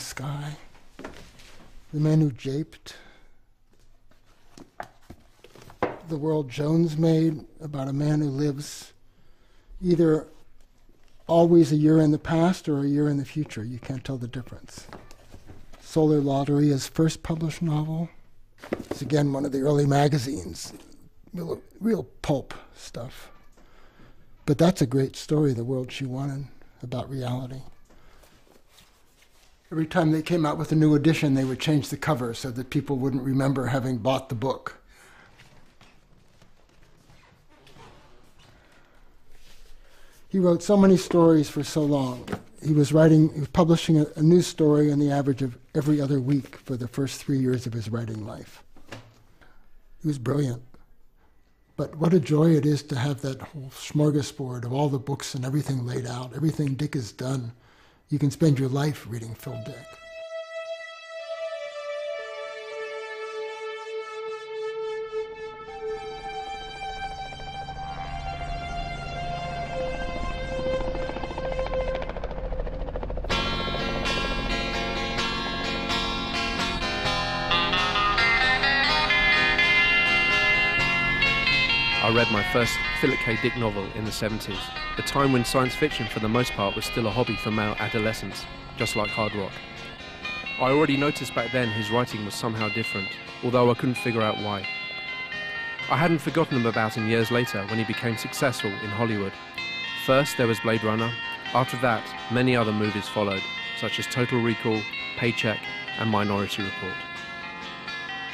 The Sky, The Man Who Japed, The World Jones Made about a man who lives either always a year in the past or a year in the future. You can't tell the difference. Solar Lottery, his first published novel. It's again one of the early magazines, real, real pulp stuff. But that's a great story, The World She Wanted, about reality. Every time they came out with a new edition, they would change the cover so that people wouldn't remember having bought the book. He wrote so many stories for so long. He was writing, he was publishing a, a new story on the average of every other week for the first three years of his writing life. He was brilliant. But what a joy it is to have that whole smorgasbord of all the books and everything laid out, everything Dick has done. You can spend your life reading Phil Dick. First Philip K. Dick novel in the 70s, a time when science fiction for the most part was still a hobby for male adolescents, just like hard rock. I already noticed back then his writing was somehow different, although I couldn't figure out why. I hadn't forgotten him about him years later when he became successful in Hollywood. First there was Blade Runner, after that many other movies followed, such as Total Recall, Paycheck, and Minority Report.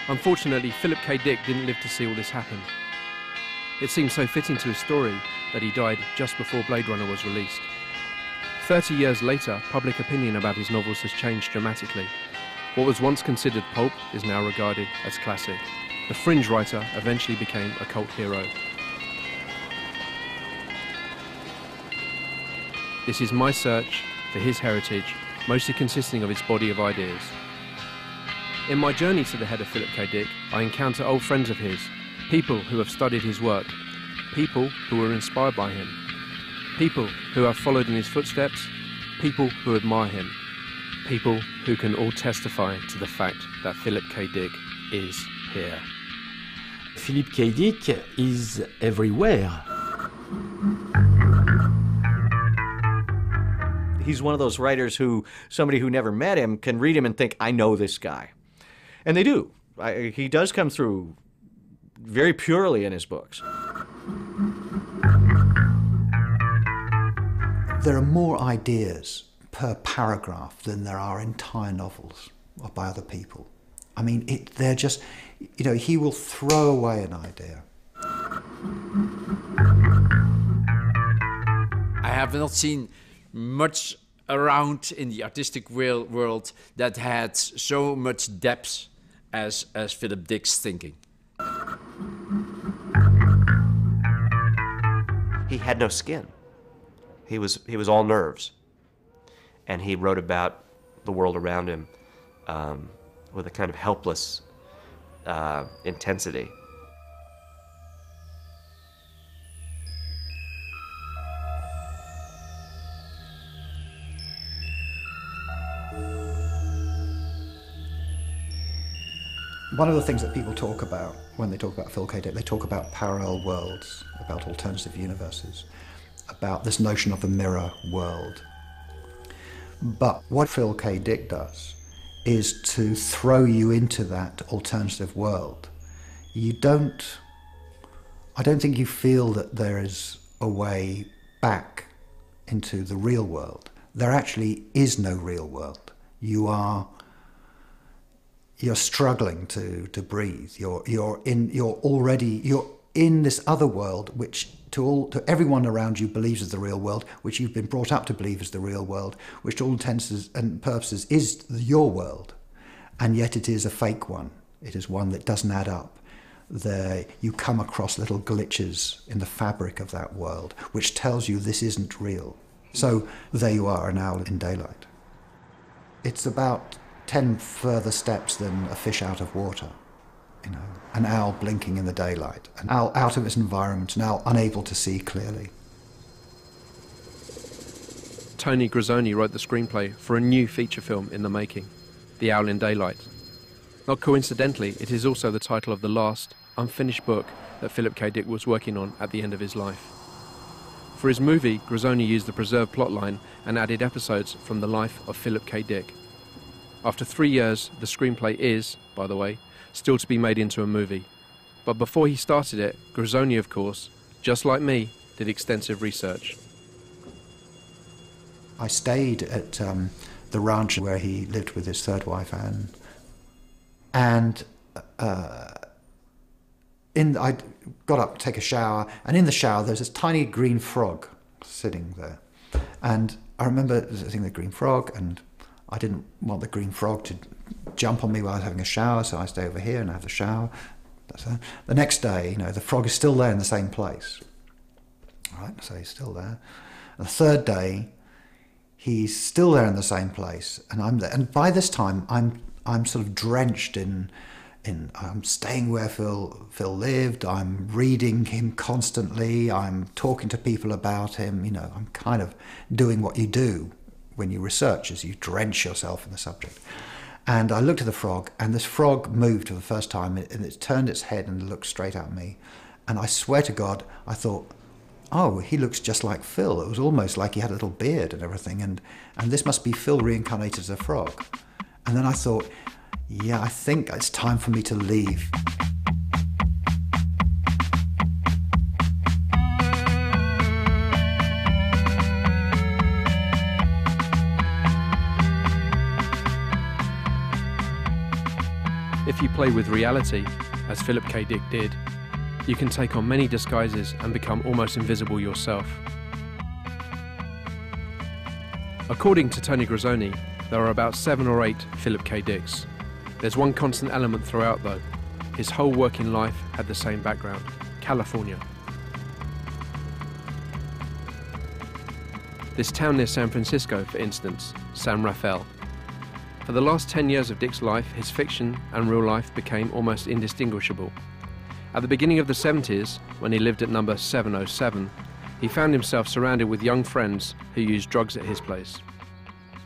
Unfortunately, Philip K. Dick didn't live to see all this happen. It seems so fitting to his story that he died just before Blade Runner was released. Thirty years later, public opinion about his novels has changed dramatically. What was once considered pulp is now regarded as classic. The fringe writer eventually became a cult hero. This is my search for his heritage, mostly consisting of his body of ideas. In my journey to the head of Philip K. Dick, I encounter old friends of his people who have studied his work, people who were inspired by him, people who have followed in his footsteps, people who admire him, people who can all testify to the fact that Philip K. Dick is here. Philip K. Dick is everywhere. He's one of those writers who somebody who never met him can read him and think, I know this guy. And they do. I, he does come through very purely in his books. There are more ideas per paragraph than there are entire novels by other people. I mean, it, they're just, you know, he will throw away an idea. I have not seen much around in the artistic real world that had so much depth as, as Philip Dick's thinking. He had no skin. He was he was all nerves, and he wrote about the world around him um, with a kind of helpless uh, intensity. One of the things that people talk about when they talk about Phil K. Dick, they talk about parallel worlds, about alternative universes, about this notion of a mirror world. But what Phil K. Dick does is to throw you into that alternative world. You don't, I don't think you feel that there is a way back into the real world. There actually is no real world. You are you're struggling to to breathe. You're you're in you're already you're in this other world which to all to everyone around you believes is the real world, which you've been brought up to believe is the real world, which to all intents and purposes is your world, and yet it is a fake one. It is one that doesn't add up. There you come across little glitches in the fabric of that world, which tells you this isn't real. So there you are, an owl in daylight. It's about 10 further steps than a fish out of water. You know, an owl blinking in the daylight, an owl out of its environment, an owl unable to see clearly. Tony Grisoni wrote the screenplay for a new feature film in the making, The Owl in Daylight. Not coincidentally, it is also the title of the last, unfinished book that Philip K. Dick was working on at the end of his life. For his movie, Grisoni used the preserved plotline and added episodes from the life of Philip K. Dick. After three years, the screenplay is, by the way, still to be made into a movie. But before he started it, Grisoni, of course, just like me, did extensive research. I stayed at um, the ranch where he lived with his third wife, Anne. And uh, in, I got up to take a shower, and in the shower there's this tiny green frog sitting there. And I remember seeing the green frog, and I didn't want the green frog to jump on me while I was having a shower, so I stay over here and have the shower. So the next day, you know, the frog is still there in the same place. All right, so he's still there. And the third day, he's still there in the same place, and I'm there. And by this time, I'm I'm sort of drenched in in I'm staying where Phil Phil lived. I'm reading him constantly. I'm talking to people about him. You know, I'm kind of doing what you do when you research, is you drench yourself in the subject. And I looked at the frog, and this frog moved for the first time, and it turned its head and looked straight at me. And I swear to God, I thought, oh, he looks just like Phil. It was almost like he had a little beard and everything, and, and this must be Phil reincarnated as a frog. And then I thought, yeah, I think it's time for me to leave. If you play with reality, as Philip K. Dick did, you can take on many disguises and become almost invisible yourself. According to Tony Grisoni, there are about seven or eight Philip K. Dicks. There's one constant element throughout, though. His whole working life had the same background California. This town near San Francisco, for instance, San Rafael. For the last 10 years of Dick's life, his fiction and real life became almost indistinguishable. At the beginning of the 70s, when he lived at number 707, he found himself surrounded with young friends who used drugs at his place.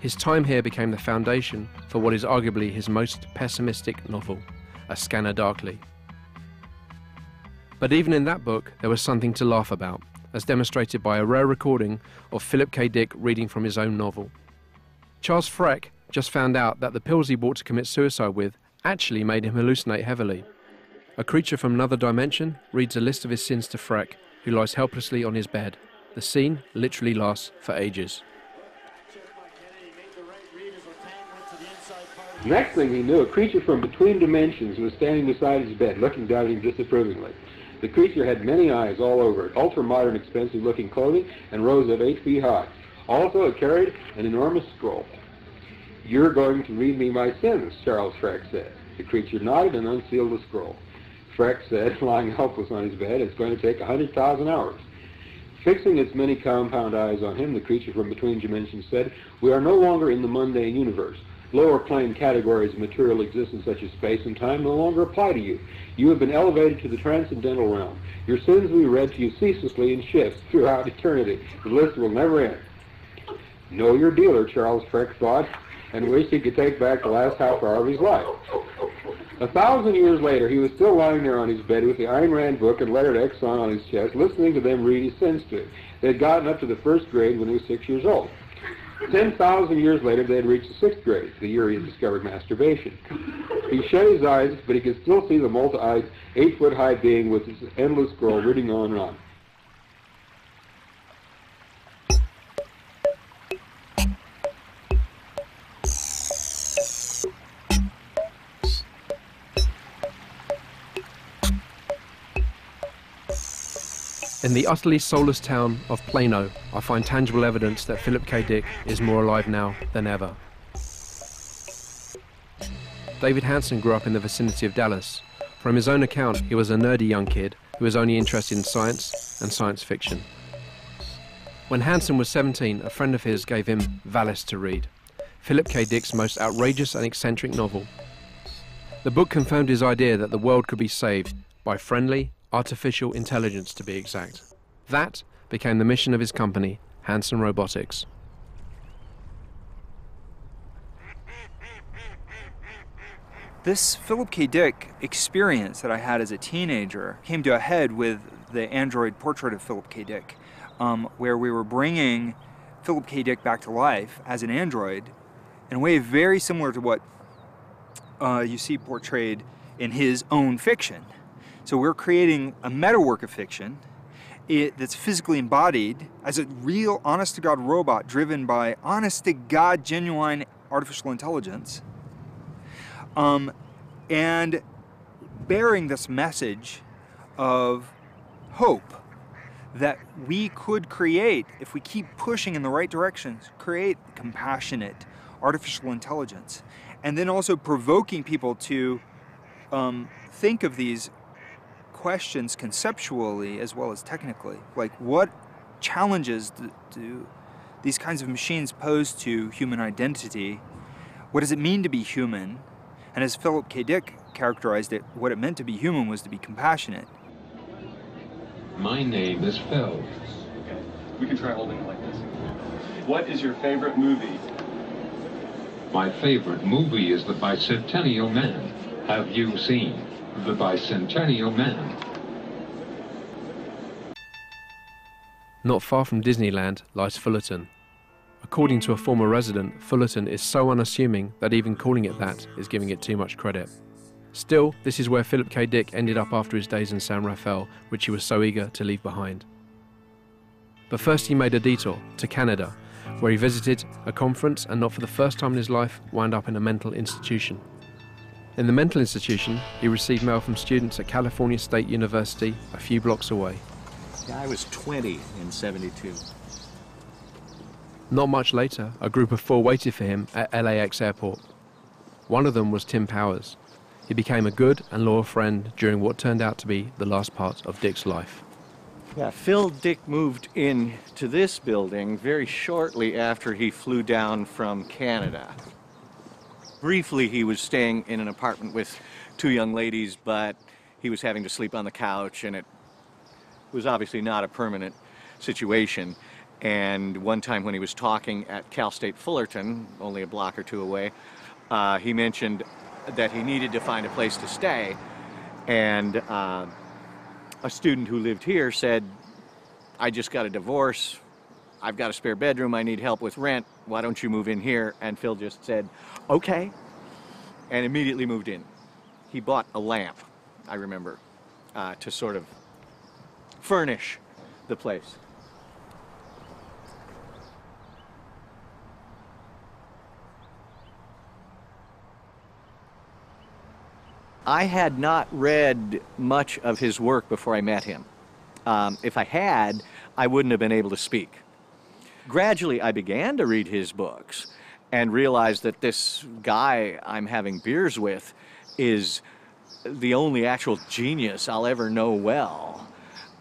His time here became the foundation for what is arguably his most pessimistic novel, A Scanner Darkly. But even in that book, there was something to laugh about, as demonstrated by a rare recording of Philip K. Dick reading from his own novel. Charles Freck just found out that the pills he bought to commit suicide with actually made him hallucinate heavily. A creature from another dimension reads a list of his sins to Freck, who lies helplessly on his bed. The scene literally lasts for ages. Next thing he knew, a creature from between dimensions was standing beside his bed, looking down at him disapprovingly. The creature had many eyes all over it, ultra-modern, expensive-looking clothing, and rose of eight feet high. Also, it carried an enormous scroll. You're going to read me my sins, Charles Freck said. The creature nodded and unsealed the scroll. Freck said, lying helpless on his bed, it's going to take a 100,000 hours. Fixing its many compound eyes on him, the creature from between dimensions said, We are no longer in the mundane universe. Lower plane categories of material existence such as space and time no longer apply to you. You have been elevated to the transcendental realm. Your sins will be read to you ceaselessly in shifts throughout eternity. The list will never end. Know your dealer, Charles Freck thought, and wished he could take back the last half hour of his life. A thousand years later, he was still lying there on his bed with the Ayn Rand book and lettered Exxon on his chest, listening to them read his sins to. They had gotten up to the first grade when he was six years old. 10,000 years later, they had reached the sixth grade, the year he had discovered masturbation. He shut his eyes, but he could still see the multi-eyed, eight-foot-high being with his endless scroll reading on and on. In the utterly soulless town of Plano, I find tangible evidence that Philip K. Dick is more alive now than ever. David Hanson grew up in the vicinity of Dallas. From his own account, he was a nerdy young kid who was only interested in science and science fiction. When Hanson was 17, a friend of his gave him Valis to read, Philip K. Dick's most outrageous and eccentric novel. The book confirmed his idea that the world could be saved by friendly, artificial intelligence to be exact. That became the mission of his company, Hanson Robotics. This Philip K. Dick experience that I had as a teenager came to a head with the android portrait of Philip K. Dick, um, where we were bringing Philip K. Dick back to life as an android in a way very similar to what uh, you see portrayed in his own fiction. So we're creating a meta work of fiction it, that's physically embodied as a real, honest to God robot driven by honest to God, genuine artificial intelligence. Um, and bearing this message of hope that we could create, if we keep pushing in the right directions, create compassionate artificial intelligence. And then also provoking people to um, think of these questions conceptually as well as technically. Like, what challenges do, do these kinds of machines pose to human identity? What does it mean to be human? And as Philip K. Dick characterized it, what it meant to be human was to be compassionate. My name is Phil. Okay. We can try holding it like this. What is your favorite movie? My favorite movie is The Bicentennial Man. Have you seen The Bicentennial Man? Not far from Disneyland lies Fullerton. According to a former resident, Fullerton is so unassuming that even calling it that is giving it too much credit. Still, this is where Philip K. Dick ended up after his days in San Rafael, which he was so eager to leave behind. But first, he made a detour to Canada, where he visited a conference and, not for the first time in his life, wound up in a mental institution. In the mental institution, he received mail from students at California State University, a few blocks away. I was 20 in 72. Not much later, a group of four waited for him at LAX airport. One of them was Tim Powers. He became a good and loyal friend during what turned out to be the last part of Dick's life. Yeah, Phil Dick moved in to this building very shortly after he flew down from Canada. Briefly, he was staying in an apartment with two young ladies, but he was having to sleep on the couch, and it was obviously not a permanent situation. And one time when he was talking at Cal State Fullerton, only a block or two away, uh, he mentioned that he needed to find a place to stay. And uh, a student who lived here said, I just got a divorce. I've got a spare bedroom. I need help with rent. Why don't you move in here? And Phil just said, okay. And immediately moved in. He bought a lamp, I remember, uh, to sort of furnish the place. I had not read much of his work before I met him. Um, if I had, I wouldn't have been able to speak. Gradually, I began to read his books and realized that this guy I'm having beers with is the only actual genius I'll ever know well.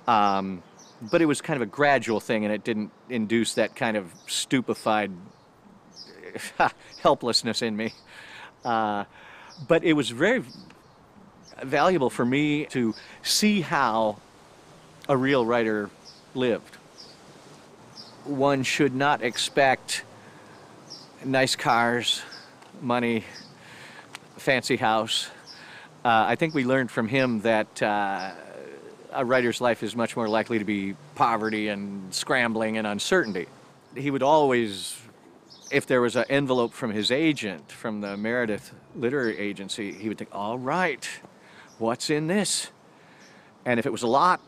Um, but it was kind of a gradual thing, and it didn't induce that kind of stupefied helplessness in me. Uh, but it was very valuable for me to see how a real writer lived. One should not expect nice cars, money, fancy house. Uh, I think we learned from him that uh, a writer's life is much more likely to be poverty and scrambling and uncertainty. He would always, if there was an envelope from his agent, from the Meredith Literary Agency, he would think, all right, what's in this? And if it was a lot,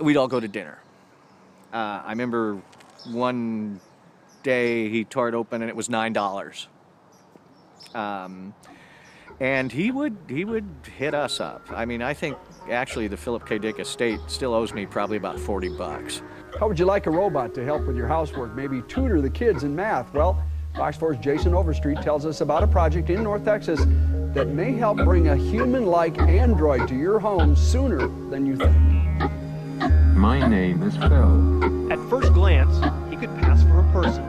we'd all go to dinner. Uh, I remember one day he tore it open and it was nine dollars. Um, and he would he would hit us up. I mean, I think actually the Philip K. Dick estate still owes me probably about forty bucks. How would you like a robot to help with your housework? Maybe tutor the kids in math? Well, Fox 4's Jason Overstreet tells us about a project in North Texas that may help bring a human-like android to your home sooner than you think. My name is Phil. At first glance, he could pass for a person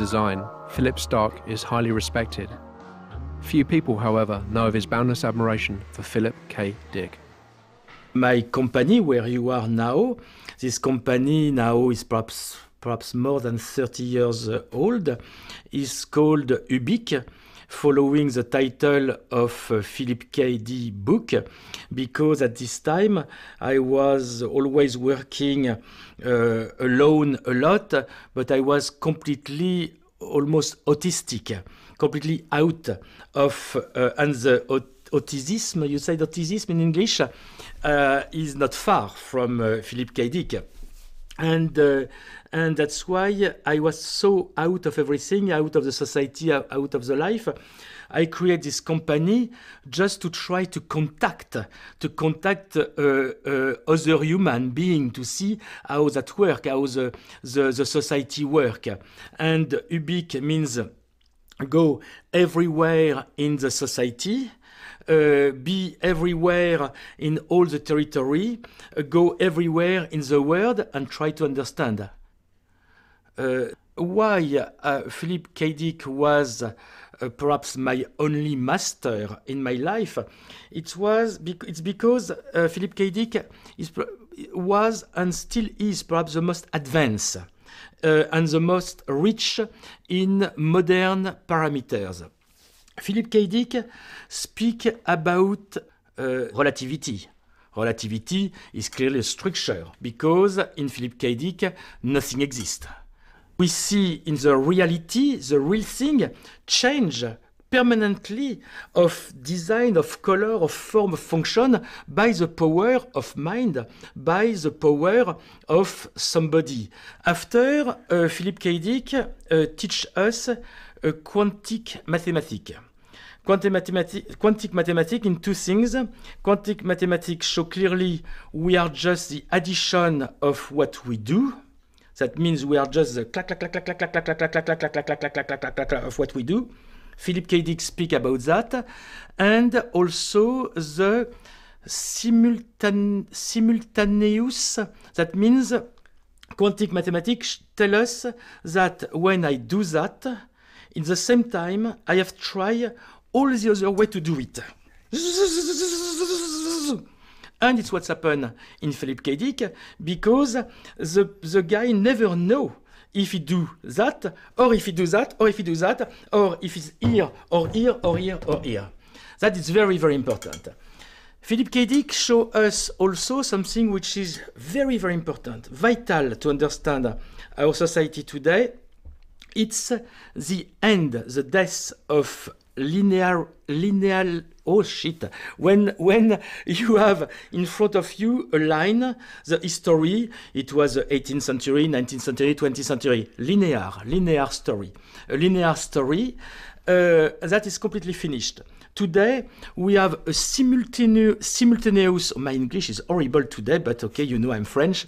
design, Philippe Starck is highly respected. Few people, however, know of his boundless admiration for Philip K. Dick. My company, where you are now, this company now is perhaps perhaps more than 30 years old, is called Ubik, following the title of uh, Philip K. D. Book, because at this time I was always working uh, alone a lot, but I was completely almost autistic, completely out of, uh, and the autism, you say autism in English, uh, is not far from uh, Philip K. Dick. And, uh, and that's why I was so out of everything, out of the society, out of the life. I create this company just to try to contact, to contact uh, uh, other human being to see how that work, how the, the, the society work. And Ubik means go everywhere in the society. Uh, be everywhere in all the territory, uh, go everywhere in the world and try to understand. Uh, why uh, Philip K. Was uh, perhaps my only master in my life, it was it's because uh, Philip was and still is perhaps the most advanced uh, and the most rich in modern parameters. Philip K. Dick speak about relativity. Relativity is clearly a structure because in Philip K. Nothing exists. We see in the reality, the real thing change permanently of design, of color, of form, of function by the power of mind, by the power of somebody. After, uh, Philip K. Dick uh, teach us uh, quantic mathematics. Quantum mathematics, quantic mathematics in two things. Quantic mathematics show clearly we are just the addition of what we do. That means we are just the clack, clack, clack, clack, clack, clack, clack, clack, clack, clack, clack, clack, clack, clack, clack, clack, clack, clack of what we do. Philip K. Dick speak about that. And also the simultane, simultaneous, that means quantic mathematics tell us that when I do that, in the same time, I have tried all the other way to do it. And it's what's happened in Philip K. Dick because the, the guy never know if he do that, or if he do that, or if he do that, or if he's here, or here, or here, or here. That is very, very important. Philip K. Dick show us also something which is very, very important, vital to understand our society today. It's the end, the death of linear linear oh shit when when you have in front of you a line the history it was 18th century 19th century 20th century linear linear story a linear story uh, that is completely finished Today, we have a simultaneous, simultaneous, my English is horrible today, but okay, you know I'm French.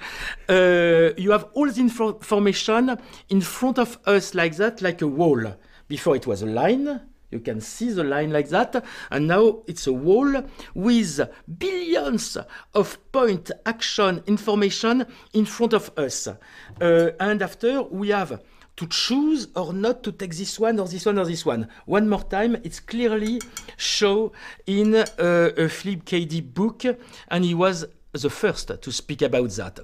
Uh, you have all the information in front of us like that, like a wall. Before it was a line, you can see the line like that, and now it's a wall with billions of point action information in front of us. Uh, and after, we have to choose or not to take this one or this one or this one. One more time, it's clearly shown in uh, a Philip K. Dick book, and he was the first to speak about that.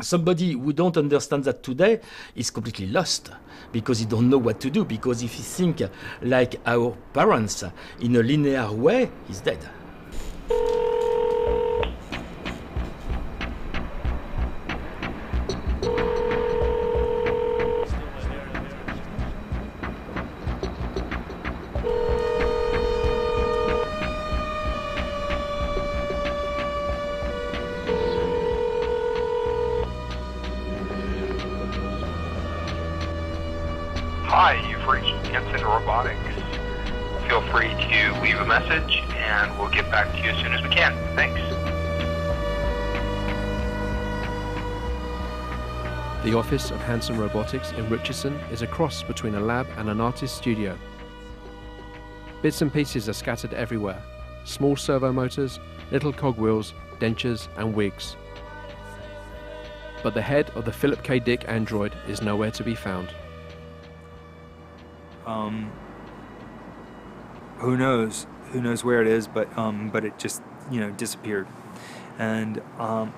Somebody who don't understand that today is completely lost because he don't know what to do. Because if he think like our parents in a linear way, he's dead. The office of Hanson Robotics in Richardson is a cross between a lab and an artist's studio. Bits and pieces are scattered everywhere small servo motors, little cogwheels, dentures, and wigs. But the head of the Philip K. Dick android is nowhere to be found. um, who knows? Who knows where it is? But um, but it just you know disappeared, and um,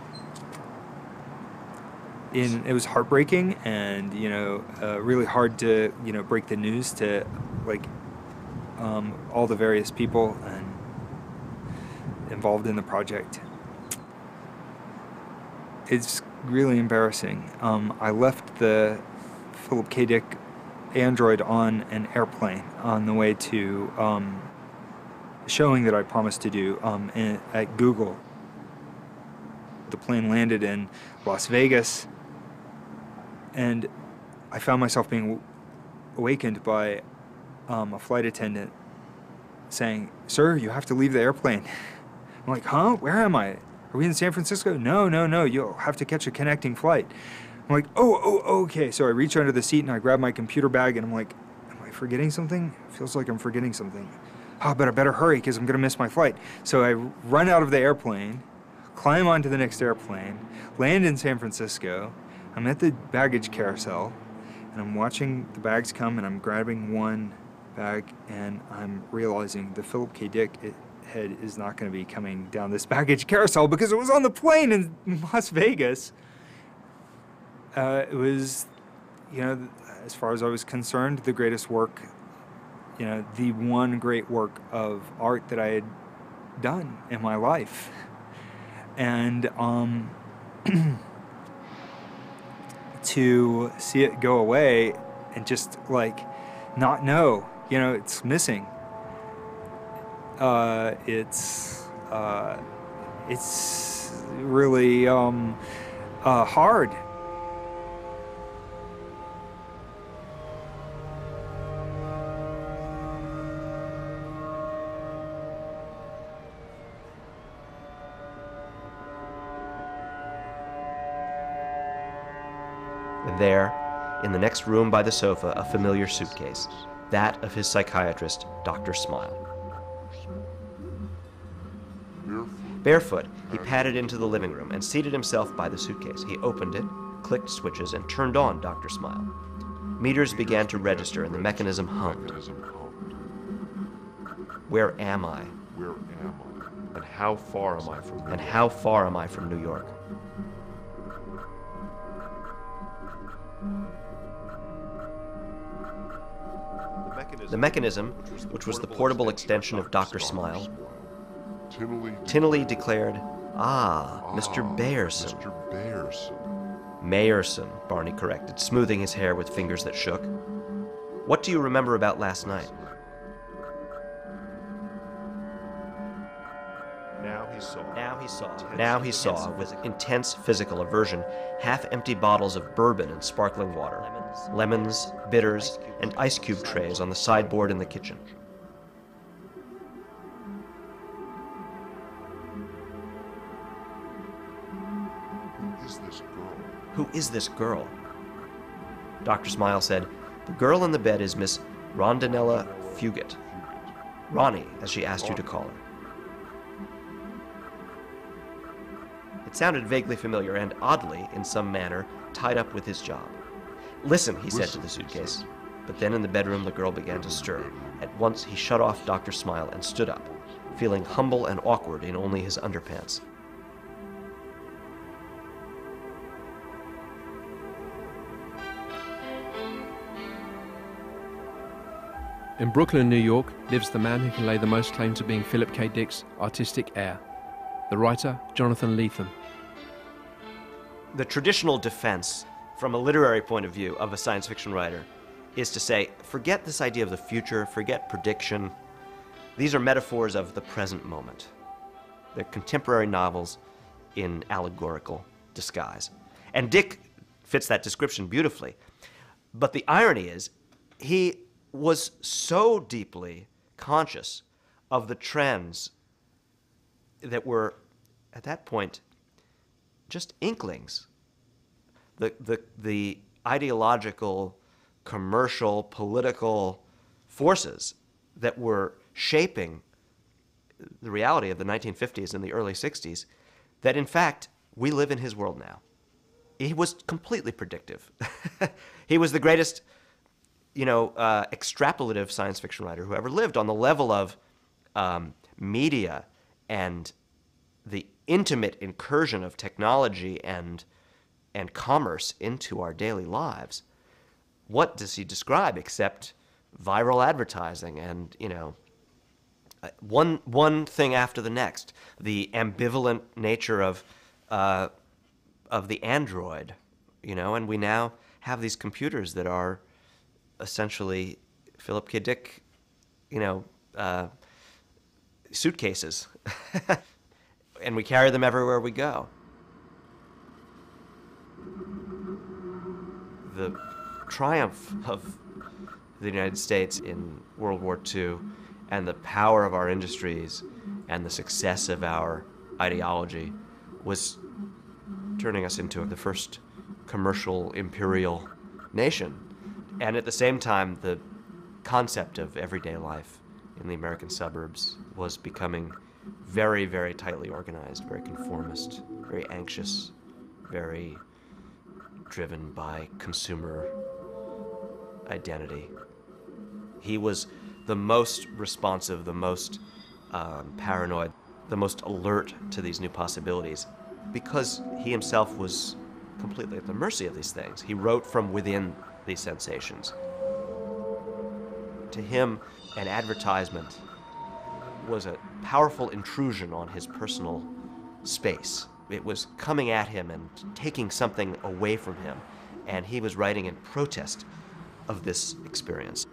in it was heartbreaking and you know uh, really hard to you know break the news to like um, all the various people and involved in the project. It's really embarrassing. Um, I left the Philip K. Dick Android on an airplane on the way to um, showing that I promised to do um, in, at Google. The plane landed in Las Vegas, and I found myself being awakened by um, a flight attendant saying, Sir, you have to leave the airplane. I'm like, Huh? Where am I? Are we in San Francisco? No, no, no. You'll have to catch a connecting flight. I'm like, Oh, oh, okay. So I reach under the seat and I grab my computer bag and I'm like, Am I forgetting something? Feels like I'm forgetting something. Oh, but I better hurry because I'm going to miss my flight. So I run out of the airplane, climb onto the next airplane, land in San Francisco. I'm at the baggage carousel and I'm watching the bags come and I'm grabbing one bag and I'm realizing the Philip K. Dick head is not going to be coming down this baggage carousel because it was on the plane in Las Vegas. Uh, it was, you know, as far as I was concerned, the greatest work, you know, the one great work of art that I had done in my life. And um, to see it go away and just like not know, you know, it's missing. Uh, it's uh, it's really um, uh, hard. There, in the next room by the sofa, a familiar suitcase, that of his psychiatrist, Dr. Smile. Barefoot, he padded into the living room and seated himself by the suitcase. He opened it, clicked switches, and turned on Dr. Smile. Meters began to register and the mechanism hummed. Where am I? Where am I? And how far am I from And how far am I from New York? The mechanism, which was the portable extension of Dr. Smile, Tinnelly declared, Ah, Mr. Bayerson. Mr. Bayerson. Mayerson, Barney corrected, smoothing his hair with fingers that shook. What do you remember about last night? Now he saw. Now he saw. Now he saw, with intense physical aversion, half empty bottles of bourbon and sparkling water, lemons, bitters, and ice cube trays on the sideboard in the kitchen. Who is this girl? Who is this girl? Dr. Smile said, The girl in the bed is Miss Rondinella Fugit. Ronnie, as she asked you to call her. Sounded vaguely familiar and, oddly, in some manner, tied up with his job. Listen, he said to the suitcase. But then in the bedroom, the girl began to stir. At once, he shut off Dr. Smile and stood up, feeling humble and awkward in only his underpants. In Brooklyn, New York, lives the man who can lay the most claim to being Philip K. Dick's artistic heir, the writer Jonathan Lethem. The traditional defense, from a literary point of view, of a science fiction writer is to say, forget this idea of the future, forget prediction. These are metaphors of the present moment. They're contemporary novels in allegorical disguise. And Dick fits that description beautifully. But the irony is, he was so deeply conscious of the trends that were, at that point, just inklings. The, the, the ideological, commercial, political forces that were shaping the reality of the 1950s and the early 60s, that in fact, we live in his world now. He was completely predictive. he was the greatest you know, uh, extrapolative science fiction writer who ever lived on the level of um, media and the intimate incursion of technology and and commerce into our daily lives. What does he describe except viral advertising and you know uh, one one thing after the next? The ambivalent nature of uh, of the android, you know, and we now have these computers that are essentially Philip K. Dick, you know, uh, suitcases. and we carry them everywhere we go. The triumph of the United States in World War II and the power of our industries and the success of our ideology was turning us into the first commercial imperial nation. And at the same time, the concept of everyday life in the American suburbs was becoming very, very tightly organized, very conformist, very anxious, very driven by consumer identity. He was the most responsive, the most um, paranoid, the most alert to these new possibilities because he himself was completely at the mercy of these things. He wrote from within these sensations. To him, an advertisement was a powerful intrusion on his personal space. It was coming at him and taking something away from him, and he was writing in protest of this experience.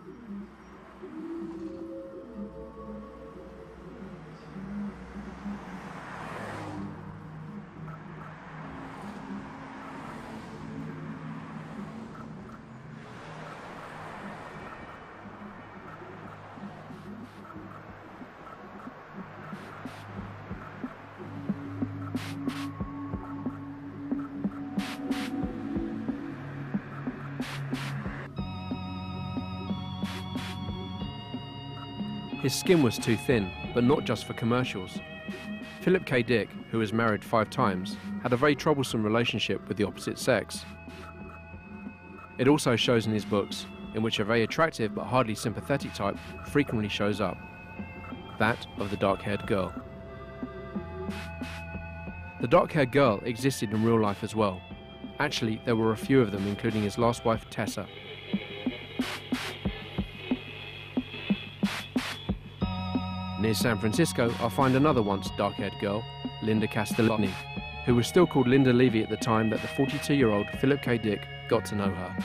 His skin was too thin, but not just for commercials. Philip K. Dick, who was married five times, had a very troublesome relationship with the opposite sex. It also shows in his books, in which a very attractive but hardly sympathetic type frequently shows up that of the dark haired girl. The dark haired girl existed in real life as well. Actually, there were a few of them, including his last wife, Tessa. Near San Francisco, I find another once dark haired girl, Linda Castellani, who was still called Linda Levy at the time that the 42 year old Philip K. Dick got to know her.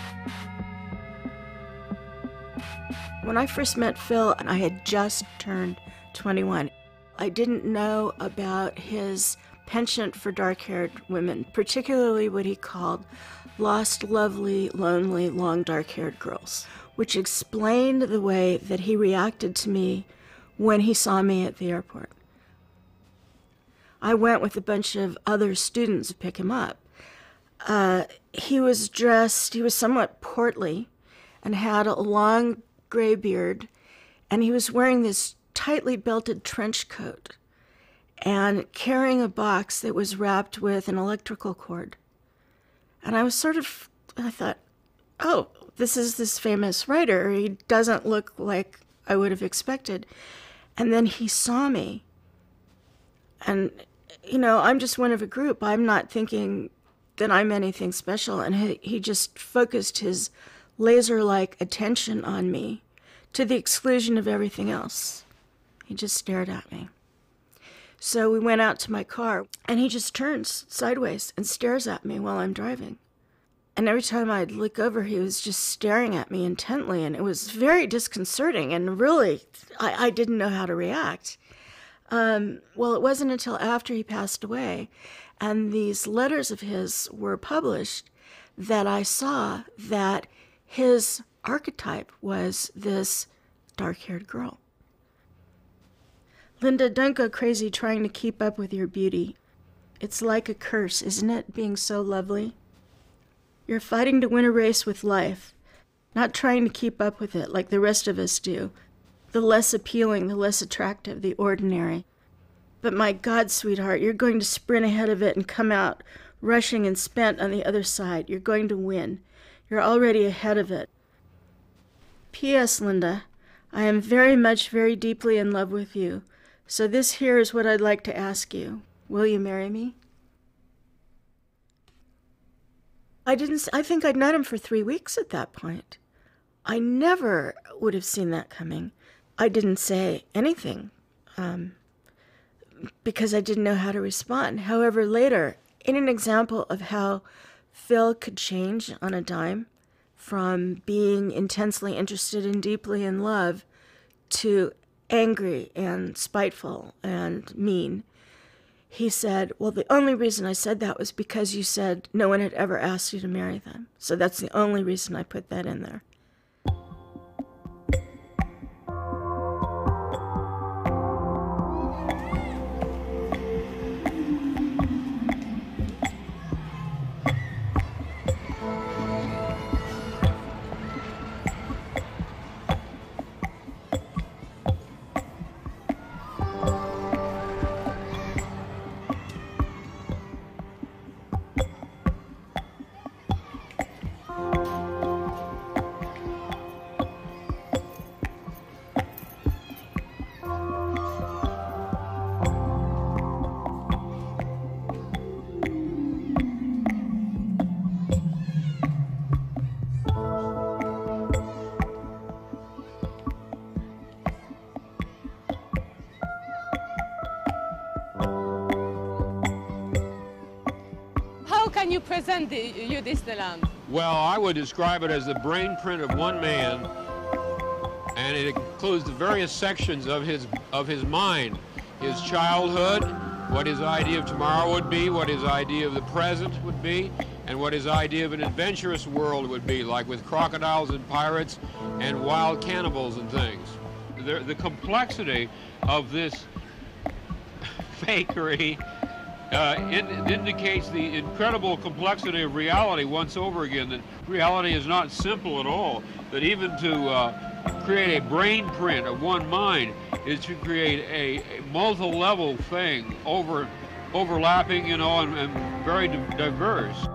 When I first met Phil, and I had just turned 21. I didn't know about his penchant for dark haired women, particularly what he called lost, lovely, lonely, long dark haired girls, which explained the way that he reacted to me when he saw me at the airport. I went with a bunch of other students to pick him up. Uh, he was dressed, he was somewhat portly and had a long gray beard, and he was wearing this tightly belted trench coat and carrying a box that was wrapped with an electrical cord. And I was sort of, I thought, oh, this is this famous writer. He doesn't look like I would have expected. And then he saw me. And, you know, I'm just one of a group. I'm not thinking that I'm anything special. And he, he just focused his laser like attention on me to the exclusion of everything else. He just stared at me. So we went out to my car, and he just turns sideways and stares at me while I'm driving. And every time I'd look over, he was just staring at me intently, and it was very disconcerting. And really, I, I didn't know how to react. Um, well, it wasn't until after he passed away and these letters of his were published that I saw that his archetype was this dark haired girl. Linda, don't go crazy trying to keep up with your beauty. It's like a curse, isn't it, being so lovely? You're fighting to win a race with life, not trying to keep up with it like the rest of us do. The less appealing, the less attractive, the ordinary. But my God, sweetheart, you're going to sprint ahead of it and come out rushing and spent on the other side. You're going to win. You're already ahead of it. P.S. Linda, I am very much, very deeply in love with you. So this here is what I'd like to ask you. Will you marry me? I didn't I think I'd known him for 3 weeks at that point. I never would have seen that coming. I didn't say anything um, because I didn't know how to respond. However, later, in an example of how Phil could change on a dime from being intensely interested and deeply in love to angry and spiteful and mean, he said, Well, the only reason I said that was because you said no one had ever asked you to marry them. So that's the only reason I put that in there. You present the? Well, I would describe it as the brain print of one man, and it includes the various sections of his of his mind, his childhood, what his idea of tomorrow would be, what his idea of the present would be, and what his idea of an adventurous world would be, like with crocodiles and pirates and wild cannibals and things. The, the complexity of this fakery uh, in, it indicates the incredible complexity of reality once over again. That reality is not simple at all. That even to uh, create a brain print of one mind is to create a, a multi-level thing, over overlapping, you know, and, and very di- diverse.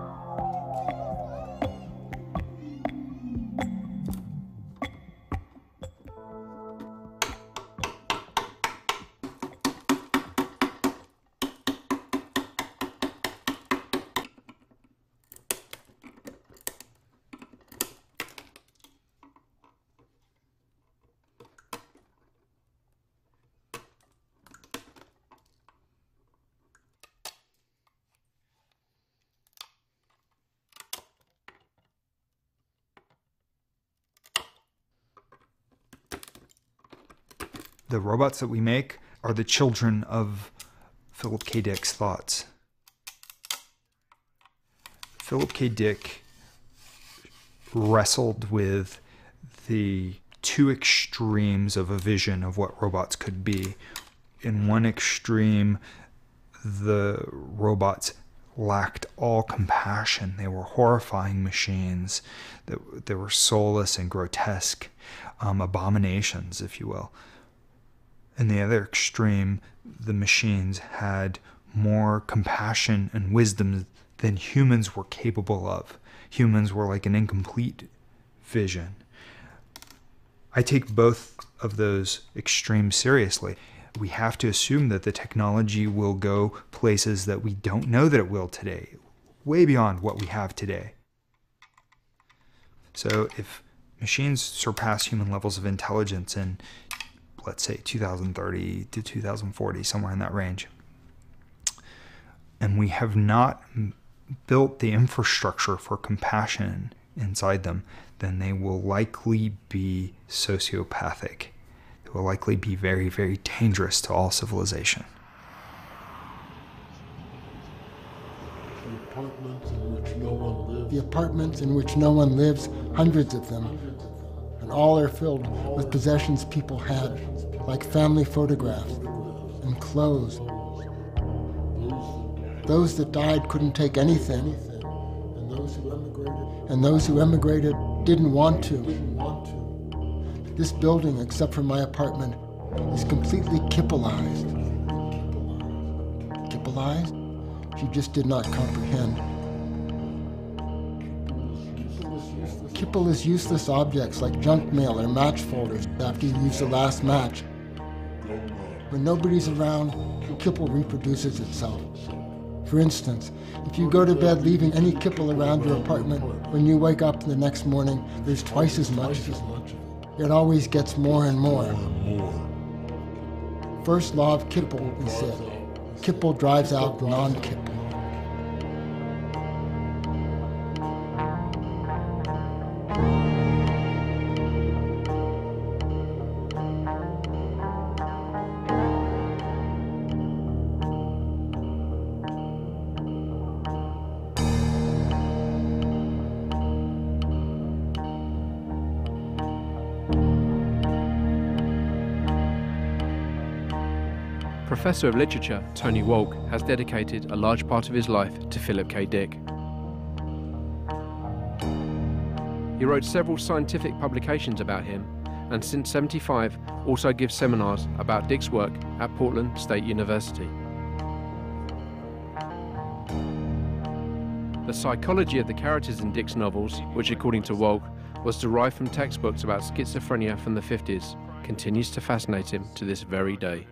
The robots that we make are the children of Philip K. Dick's thoughts. Philip K. Dick wrestled with the two extremes of a vision of what robots could be. In one extreme, the robots lacked all compassion. They were horrifying machines they were soulless and grotesque um, abominations, if you will. In the other extreme, the machines had more compassion and wisdom than humans were capable of. Humans were like an incomplete vision. I take both of those extremes seriously. We have to assume that the technology will go places that we don't know that it will today, way beyond what we have today. So if machines surpass human levels of intelligence in let's say 2030 to 2040, somewhere in that range. And we have not built the infrastructure for compassion inside them, then they will likely be sociopathic. They will likely be very, very dangerous to all civilization. The apartments in which no one lives, no lives hundreds of them, and all are filled with possessions people had, like family photographs and clothes. Those that died couldn't take anything, and those who emigrated didn't want to. This building, except for my apartment, is completely kippelized. Kippelized? She just did not comprehend. Kipple is useless objects like junk mail or match folders after you use the last match. When nobody's around, kipple reproduces itself. For instance, if you go to bed leaving any kipple around your apartment, when you wake up the next morning, there's twice as much it. Always gets more and more. First law of kipple, he said. Kipple drives out non-kipple. Professor of Literature Tony Wolk has dedicated a large part of his life to Philip K. Dick. He wrote several scientific publications about him and since 75 also gives seminars about Dick's work at Portland State University. The psychology of the characters in Dick's novels, which according to Wolk was derived from textbooks about schizophrenia from the 50s, continues to fascinate him to this very day.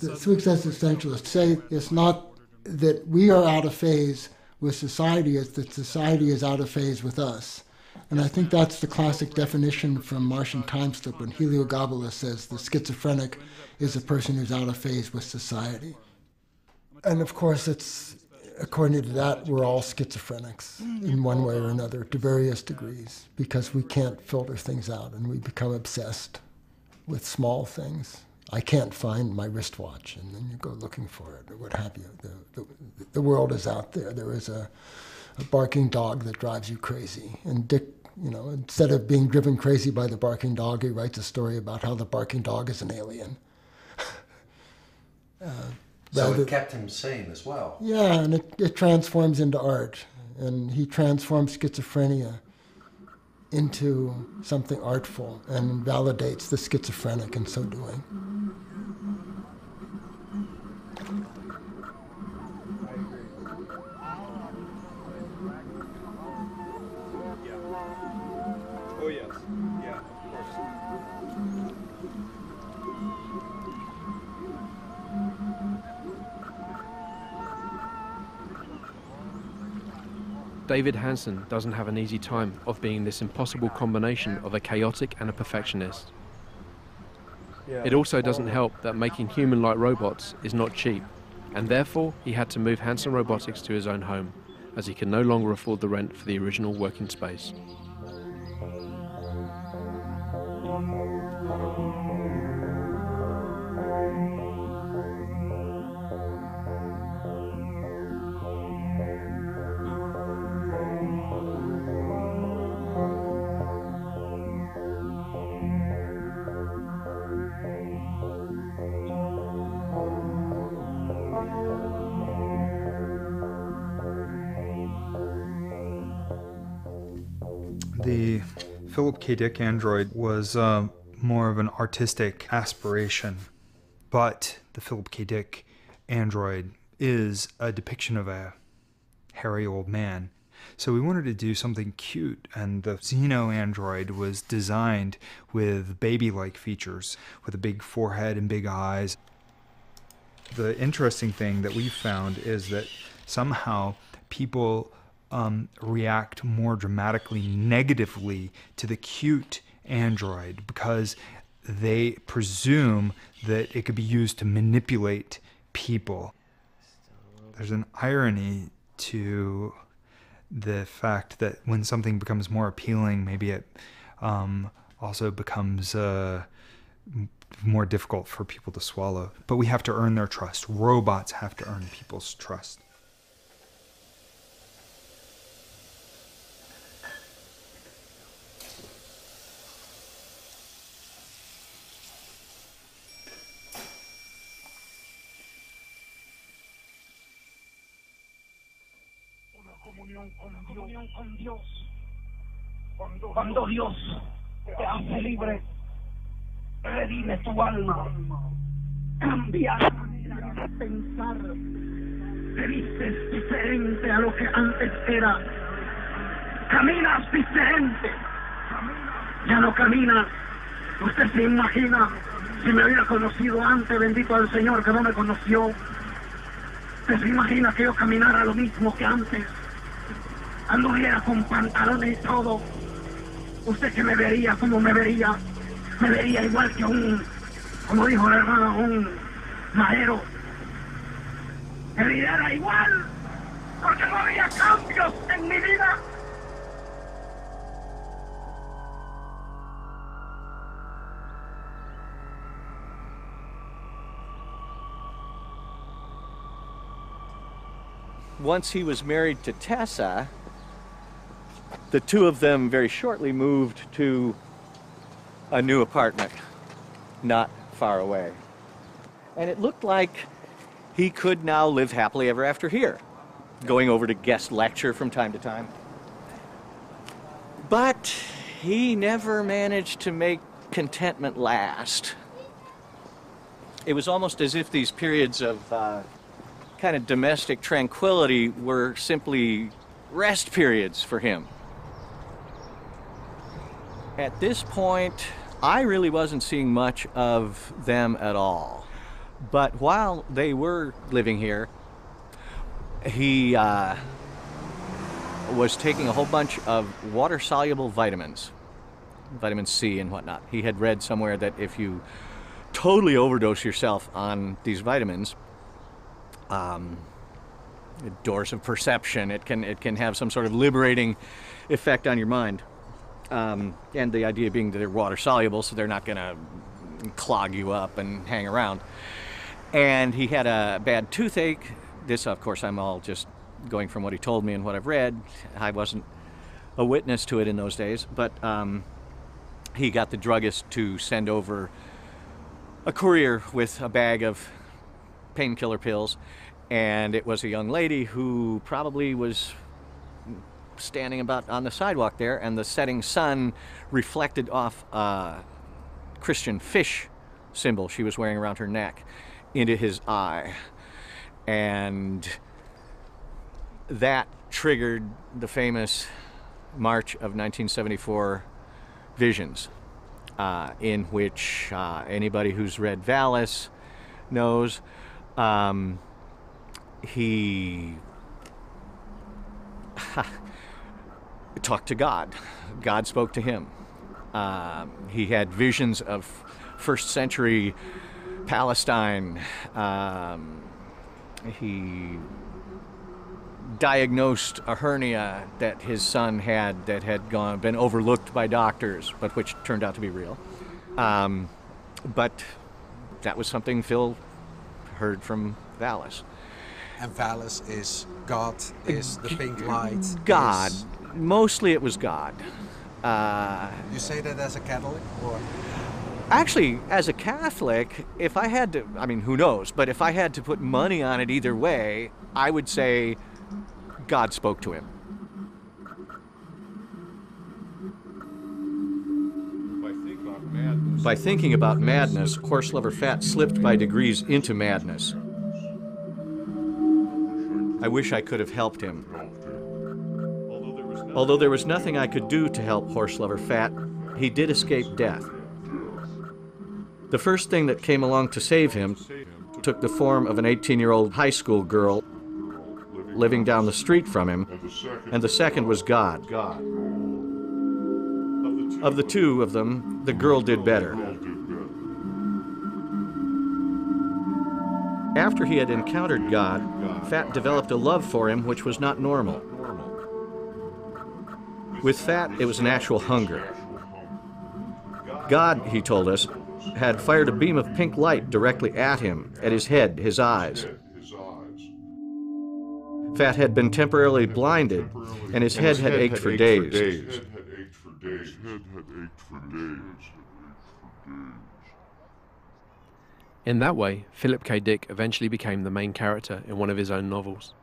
The Swiss existentialists say it's not that we are out of phase with society, it's that society is out of phase with us. And I think that's the classic definition from Martian Time Slip when Heliogabalus says the schizophrenic is a person who's out of phase with society. And of course, it's according to that, we're all schizophrenics in one way or another to various degrees because we can't filter things out and we become obsessed with small things. I can't find my wristwatch, and then you go looking for it or what have you. The, the, the world is out there. There is a, a barking dog that drives you crazy. And Dick, you know, instead of being driven crazy by the barking dog, he writes a story about how the barking dog is an alien. uh, So it kept him sane as well. yeah, and it, it transforms into art. And he transforms schizophrenia into something artful and validates the schizophrenic in so doing. David Hanson doesn't have an easy time of being this impossible combination of a chaotic and a perfectionist. It also doesn't help that making human like robots is not cheap, and therefore he had to move Hanson Robotics to his own home, as he can no longer afford the rent for the original working space. K. Dick android was uh, more of an artistic aspiration, but the Philip K. Dick android is a depiction of a hairy old man. So we wanted to do something cute, and the Zeno android was designed with baby like features, with a big forehead and big eyes. The interesting thing that we found is that somehow people um, react more dramatically negatively to the cute android because they presume that it could be used to manipulate people. There's an irony to the fact that when something becomes more appealing, maybe it um, also becomes uh, more difficult for people to swallow. But we have to earn their trust. Robots have to earn people's trust. Comunión con Dios. Cuando Dios te hace libre, redime tu alma, cambia la manera de pensar, te vistes diferente a lo que antes era. Caminas diferente. Ya no caminas. Usted se imagina si me hubiera conocido antes, bendito al Señor que no me conoció. Usted se imagina que yo caminara lo mismo que antes. Anduviera con pantalones y todo. Usted que me vería, como me vería? Me vería igual que un, como dijo la hermana, un majero. Me viera igual, porque no había cambios en mi vida. Once he was married to Tessa, the two of them very shortly moved to a new apartment not far away. And it looked like he could now live happily ever after here, going over to guest lecture from time to time. But he never managed to make contentment last. It was almost as if these periods of uh, kind of domestic tranquility were simply rest periods for him. At this point, I really wasn't seeing much of them at all. But while they were living here, he uh, was taking a whole bunch of water soluble vitamins, vitamin C and whatnot. He had read somewhere that if you totally overdose yourself on these vitamins, um, doors of perception, it can, it can have some sort of liberating effect on your mind. Um, and the idea being that they're water soluble, so they're not going to clog you up and hang around. And he had a bad toothache. This, of course, I'm all just going from what he told me and what I've read. I wasn't a witness to it in those days, but um, he got the druggist to send over a courier with a bag of painkiller pills, and it was a young lady who probably was standing about on the sidewalk there, and the setting sun reflected off a Christian fish symbol she was wearing around her neck into his eye. And that triggered the famous March of 1974 visions, uh, in which uh, anybody who's read Valis knows um, he talked to God. God spoke to him. Um, he had visions of first century Palestine. Um, he diagnosed a hernia that his son had that had gone been overlooked by doctors, but which turned out to be real. Um, but that was something Phil heard from Valis. And Valis is God, is the pink light. God. is- Mostly it was God. Uh, You say that as a Catholic, or Actually, as a Catholic, if I had to, I mean, who knows, but if I had to put money on it either way, I would say God spoke to him. By thinking about madness, Horselover Fat slipped by degrees into madness. I wish I could have helped him. Although there was nothing I could do to help Horselover Fat, he did escape death. The first thing that came along to save him took the form of an 18 year old high school girl living down the street from him, and the second was God. Of the two of them, the girl did better. After he had encountered God, Fat developed a love for him which was not normal. With Fat, it was an actual hunger. God, he told us, had fired a beam of pink light directly at him, at his head, his eyes. Fat had been temporarily blinded, and his head had ached for days. In that way, Philip K. Dick eventually became the main character in one of his own novels.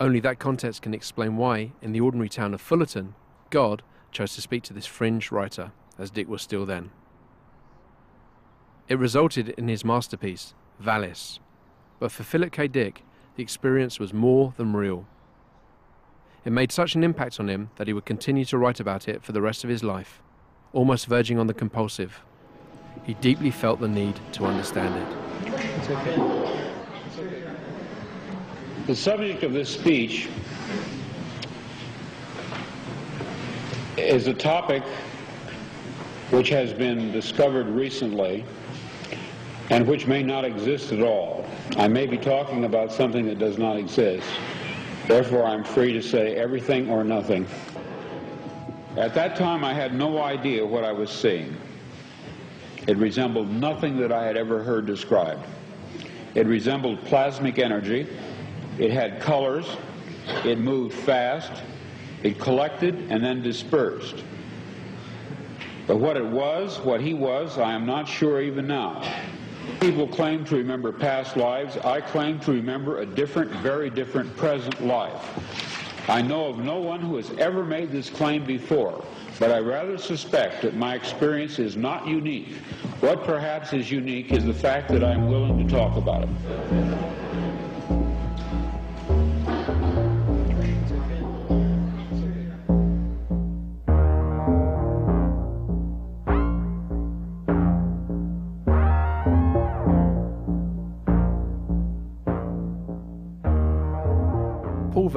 Only that context can explain why, in the ordinary town of Fullerton, God chose to speak to this fringe writer, as Dick was still then. It resulted in his masterpiece, Valis, but for Philip K. Dick, the experience was more than real. It made such an impact on him that he would continue to write about it for the rest of his life, almost verging on the compulsive. He deeply felt the need to understand it. The subject of this speech is a topic which has been discovered recently and which may not exist at all. I may be talking about something that does not exist. Therefore, I'm free to say everything or nothing. At that time, I had no idea what I was seeing. It resembled nothing that I had ever heard described. It resembled plasmic energy. It had colors. It moved fast. It collected and then dispersed. But what it was, what he was, I am not sure even now. People claim to remember past lives. I claim to remember a different, very different present life. I know of no one who has ever made this claim before, but I rather suspect that my experience is not unique. What perhaps is unique is the fact that I'm willing to talk about it.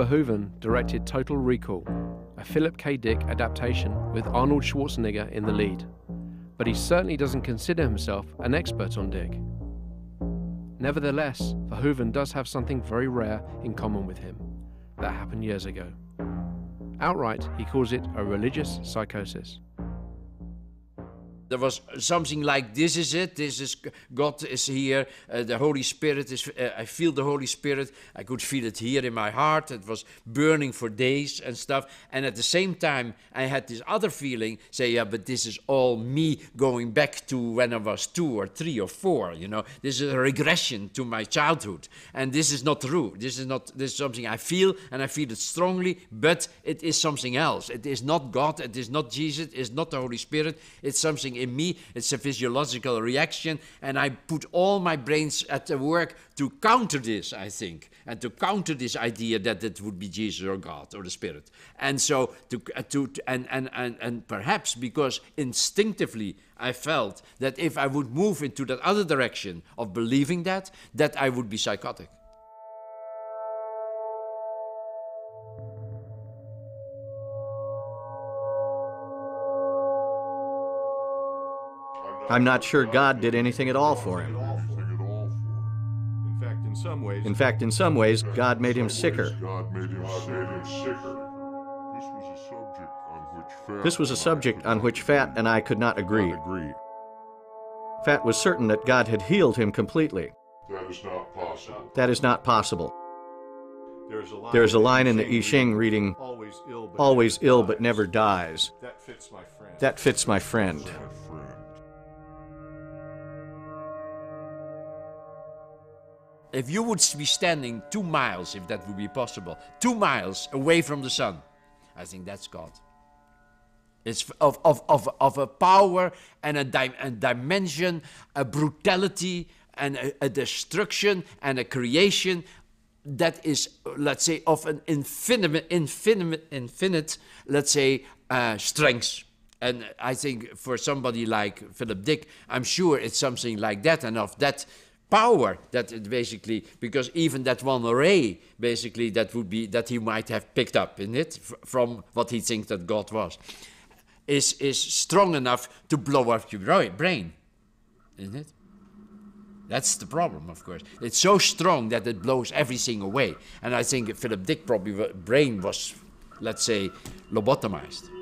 Verhoeven directed Total Recall, a Philip K. Dick adaptation with Arnold Schwarzenegger in the lead. But he certainly doesn't consider himself an expert on Dick. Nevertheless, Verhoeven does have something very rare in common with him that happened years ago. Outright, he calls it a religious psychosis. There was something like, "This is it. This is God is here. Uh, the Holy Spirit is. Uh, I feel the Holy Spirit. I could feel it here in my heart. It was burning for days and stuff. And at the same time, I had this other feeling, say, yeah, but this is all me going back to when I was two or three or four. You know, this is a regression to my childhood, and this is not true. This is not. This is something I feel, and I feel it strongly. But it is something else. It is not God. It is not Jesus. It is not the Holy Spirit. It's something in me. It's a physiological reaction, and I put all my brains at the work to counter this, I think, and to counter this idea that it would be Jesus or God or the Spirit. And so, to, uh, to, and, and, and, and perhaps because instinctively I felt that if I would move into that other direction of believing that, that I would be psychotic. I'm not sure God did anything at all for him. In fact, in some ways, In fact, in some ways, God made him sicker. God made him sicker. This was a subject on which Fat and I could not agree. Fat was certain that God had healed him completely. That is not possible. That is not possible. There's a line, There is a line in the I Ching reading, always ill, but, always never ill dies." but never dies. That fits my friend. That fits my friend. If you would be standing two miles, if that would be possible, two miles away from the sun, I think that's God. It's of, of, of, of a power and a, di- a dimension, a brutality and a, a destruction and a creation that is, let's say, of an infinite, infinite, infinite let's say, uh, strength. And I think for somebody like Philip Dick, I'm sure it's something like that and of that power that basically because even that one ray basically that would be that he might have picked up in it from what he thinks that God was is is strong enough to blow up your brain isn't it? That's the problem of course. It's so strong that it blows everything away. And i think philip dick probably brain was let's say lobotomized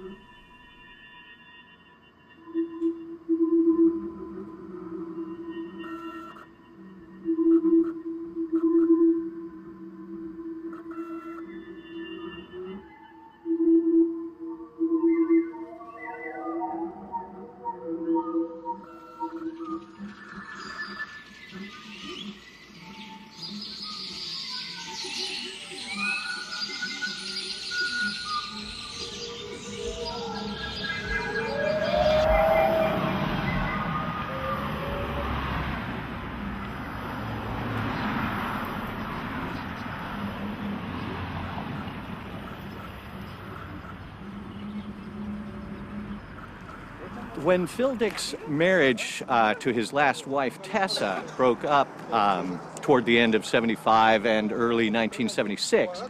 when Phil Dick's marriage uh, to his last wife, Tessa, broke up um, toward the end of 75 and early 1976,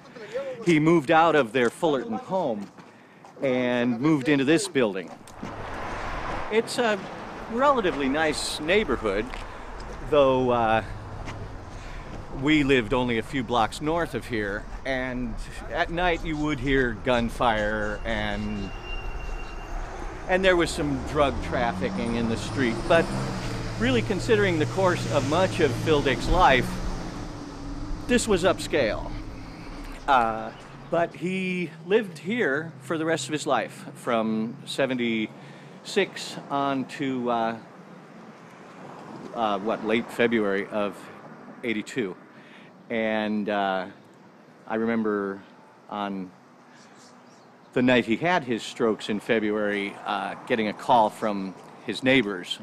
he moved out of their Fullerton home and moved into this building. It's a relatively nice neighborhood, though uh, we lived only a few blocks north of here, and at night you would hear gunfire and and there was some drug trafficking in the street. But really, considering the course of much of Phil Dick's life, this was upscale. Uh, but he lived here for the rest of his life, from 76 on to uh, uh, what, late February of 82. And uh, I remember on the night he had his strokes in February, uh, getting a call from his neighbors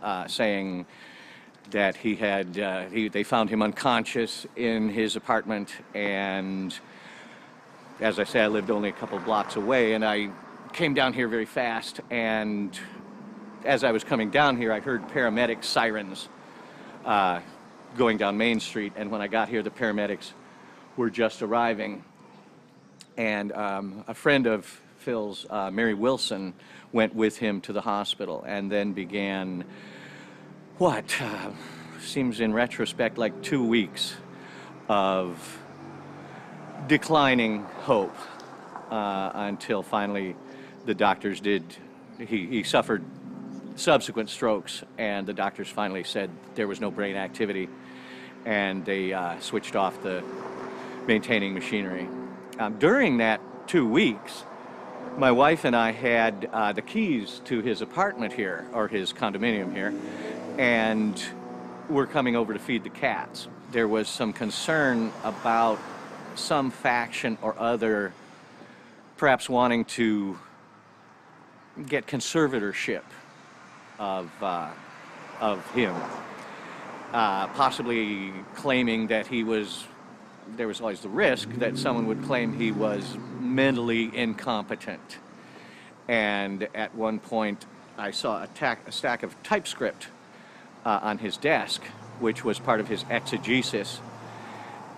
uh, saying that he had uh, he, they found him unconscious in his apartment, and as I say, I lived only a couple blocks away, and I came down here very fast, and as I was coming down here, I heard paramedic sirens uh, going down Main Street, and when I got here, the paramedics were just arriving and um, a friend of Phil's, uh, Mary Wilson, went with him to the hospital and then began what uh, seems in retrospect like two weeks of declining hope uh, until finally the doctors did. He, he suffered subsequent strokes, and the doctors finally said there was no brain activity, and they uh, switched off the maintaining machinery. Um, during that two weeks, my wife and I had uh, the keys to his apartment here, or his condominium here, and we're coming over to feed the cats. There was some concern about some faction or other perhaps wanting to get conservatorship of, uh, of him, uh, possibly claiming that he was there was always the risk that someone would claim he was mentally incompetent. And at one point, I saw a, tack, a stack of typescript uh, on his desk, which was part of his exegesis.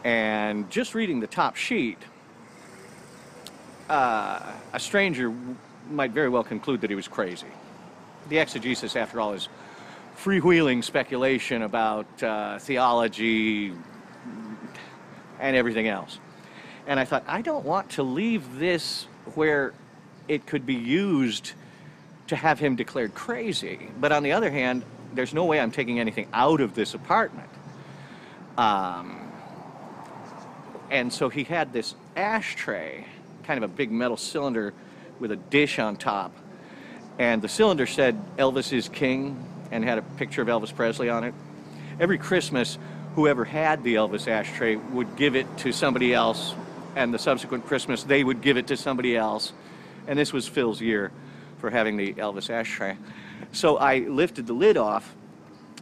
And just reading the top sheet, uh, a stranger might very well conclude that he was crazy. The exegesis, after all, is freewheeling speculation about uh, theology, and everything else. And I thought, I don't want to leave this where it could be used to have him declared crazy. But on the other hand, there's no way I'm taking anything out of this apartment. Um, and so he had this ashtray, kind of a big metal cylinder with a dish on top. And the cylinder said Elvis is king and had a picture of Elvis Presley on it. Every Christmas, whoever had the Elvis ashtray would give it to somebody else, and the subsequent Christmas they would give it to somebody else. And this was Phil's year for having the Elvis ashtray. So I lifted the lid off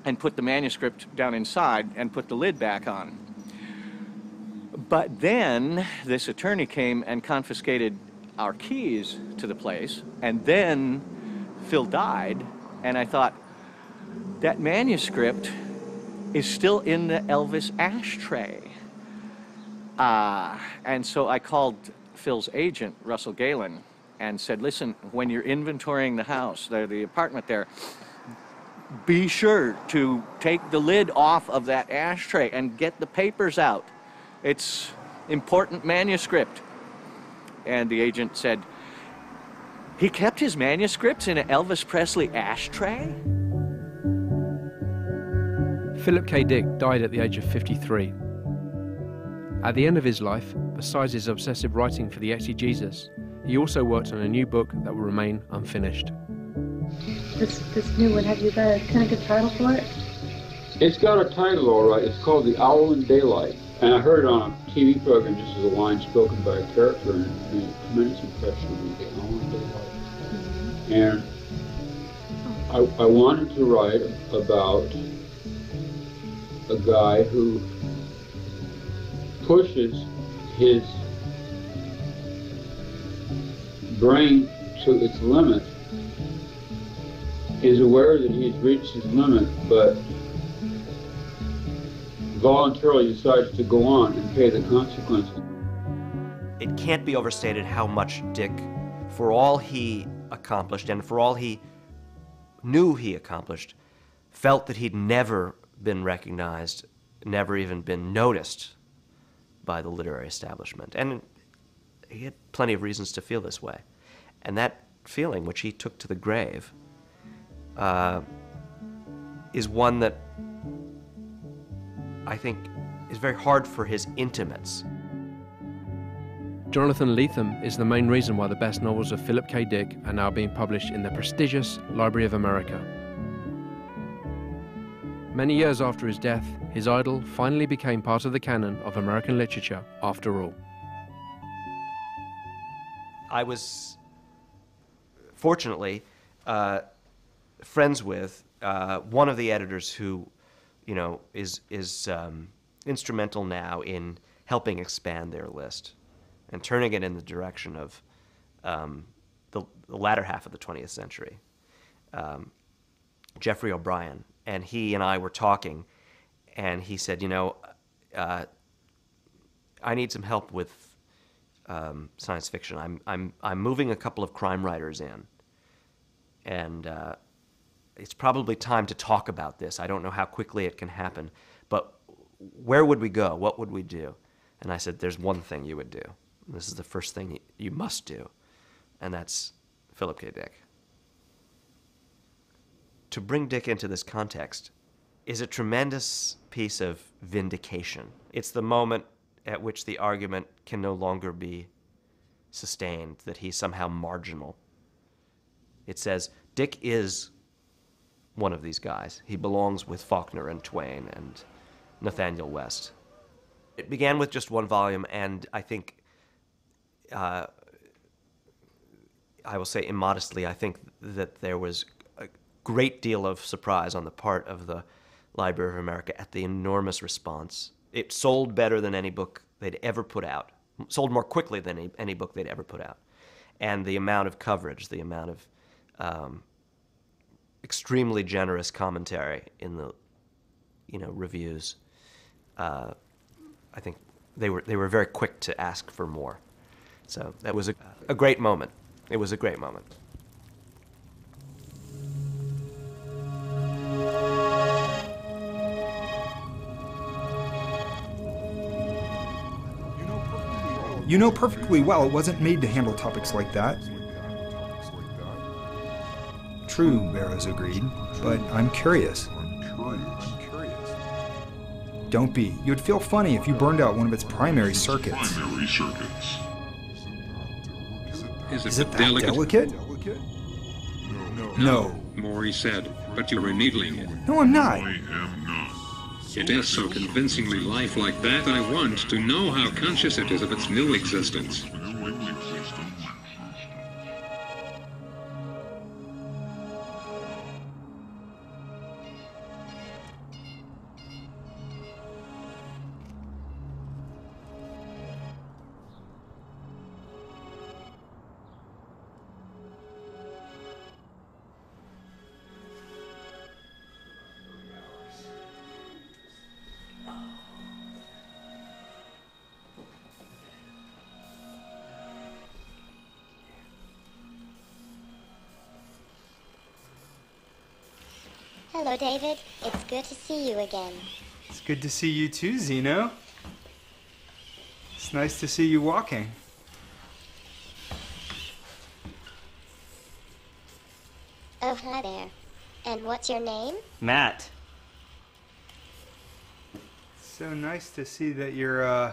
and put the manuscript down inside and put the lid back on. But then this attorney came and confiscated our keys to the place, and then Phil died, and I thought, that manuscript is still in the Elvis ashtray. Uh, and so I called Phil's agent, Russell Galen, and said, listen, when you're inventorying the house, the, the apartment there, be sure to take the lid off of that ashtray and get the papers out. It's important manuscript. And the agent said, he kept his manuscripts in an Elvis Presley ashtray? Philip K. Dick died at the age of 53. At the end of his life, besides his obsessive writing for the exegesis, he also worked on a new book that will remain unfinished. This, this new one, have you got a tentative title for it? It's got a title, all right. It's called The Owl in Daylight. And I heard it on a TV program just as a line spoken by a character and it made a tremendous impression on me, The Owl in Daylight. Mm-hmm. And I, I wanted to write about a guy who pushes his brain to its limit is aware that he's reached his limit, but voluntarily decides to go on and pay the consequences. It can't be overstated how much Dick, for all he accomplished and for all he knew he accomplished, felt that he'd never been recognized, never even been noticed by the literary establishment. And he had plenty of reasons to feel this way. And that feeling, which he took to the grave, uh, is one that I think is very hard for his intimates. Jonathan Lethem is the main reason why the best novels of Philip K. Dick are now being published in the prestigious Library of America. Many years after his death, his idol finally became part of the canon of American literature after all. I was fortunately uh, friends with uh, one of the editors who, you know, is is um, instrumental now in helping expand their list and turning it in the direction of um, the, the, latter half of the 20th century. Um, Geoffrey O'Brien and he and I were talking, and he said, you know, uh, I need some help with um, science fiction. I'm I'm I'm moving a couple of crime writers in, and uh, it's probably time to talk about this. I don't know how quickly it can happen, but where would we go? What would we do? And I said, there's one thing you would do. This is the first thing you must do, and that's Philip K. Dick. To bring Dick into this context is a tremendous piece of vindication. It's the moment at which the argument can no longer be sustained that he's somehow marginal. It says Dick is one of these guys. He belongs with Faulkner and Twain and Nathanael West. It began with just one volume, and I think, uh, I will say immodestly, I think that there was great deal of surprise on the part of the Library of America at the enormous response it sold better than any book they'd ever put out, sold more quickly than any, any book they'd ever put out. And the amount of coverage, the amount of um, extremely generous commentary in the, you know, reviews, uh, I think they were they were very quick to ask for more. So that was a, a great moment. It was a great moment. You know perfectly well it wasn't made to handle topics like that. True, Barrows agreed, but I'm curious. Don't be. You'd feel funny if you burned out one of its primary circuits. Primary circuits. Is it, Is it that delicate? delicate? No. Maury said, but you were needling it. No, I'm not. It is so convincingly lifelike that I want to know how conscious it is of its new existence. Hello, David. It's good to see you again. It's good to see you too, Zeno. It's nice to see you walking. Oh, hi there. And what's your name? Matt. So nice to see that you're, uh,